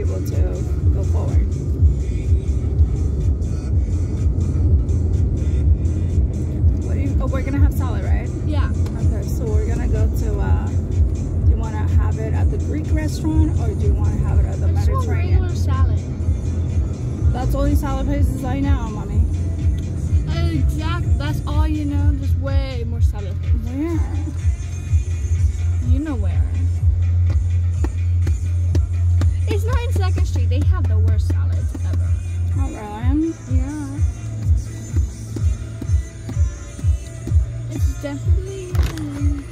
able to go forward. What do you, oh, we're gonna have salad, right? Yeah. Okay, so we're gonna go to. Uh, do you want to have it at the Greek restaurant or do you want to have it at the just want Mediterranean? regular salad. That's only salad places I know, mommy. Exact. That's all you know. Just way more salad. actually, they have the worst salads ever. Oh, really? Yeah. It's definitely... Um,